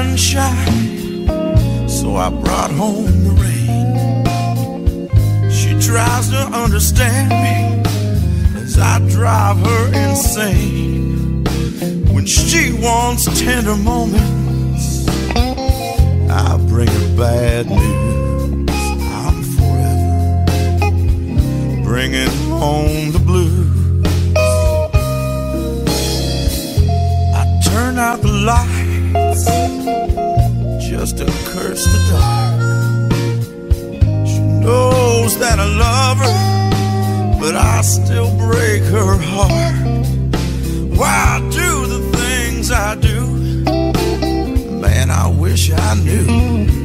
sunshine, so I brought home the rain. She tries to understand me as I drive her insane. When she wants tender moments, I bring her bad news. I'm forever bringing home the blues. I turn out the lights just to curse the dark. She knows that I love her, but I still break her heart. Why I do the things I do, man, I wish I knew.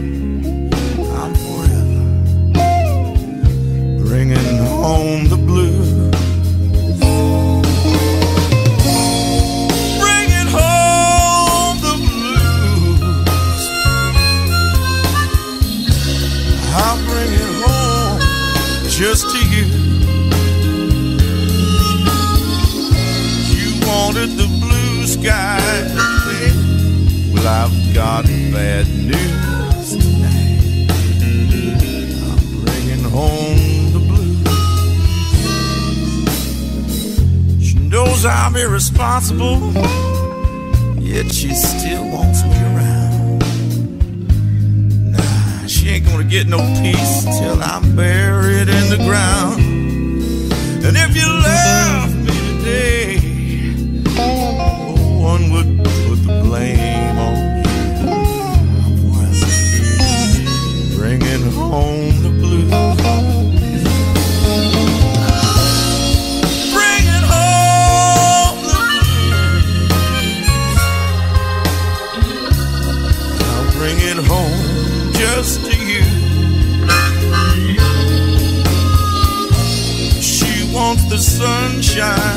Just to you. You wanted the blue sky. Well, I've got bad news tonight. I'm bringing home the blues. She knows I'm irresponsible, yet she still wants me around. Nah, she ain't gonna get no peace till I'm buried. And if you left me today, no one would put the blame on you. Bringing home the blues. Bringing sunshine.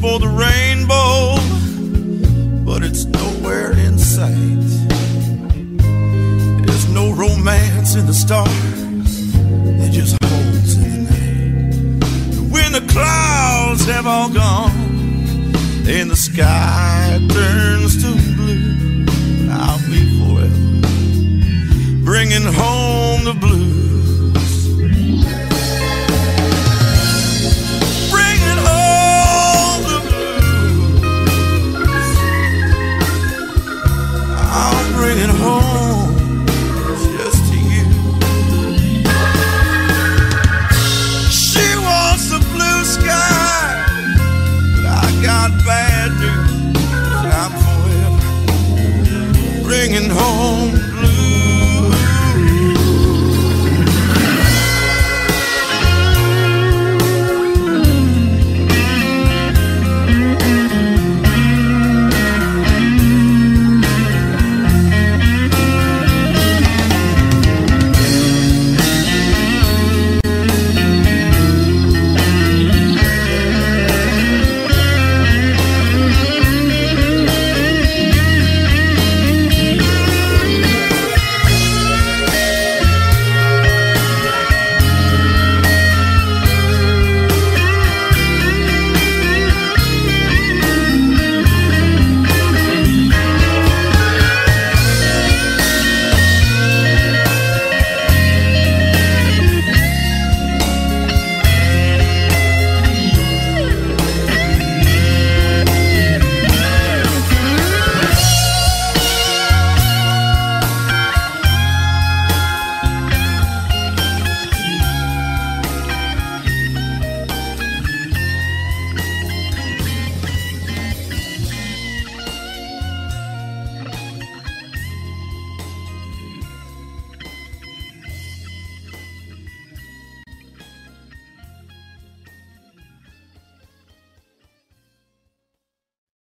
For the rainbow, but it's nowhere in sight. There's no romance in the stars, they're just holes in the night. When the clouds have all gone and the sky turns to blue, I'll be forever bringing home the blues. bring it home just to you. She wants a blue sky, but I got bad news. I'm forever bringing home.